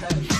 Okay.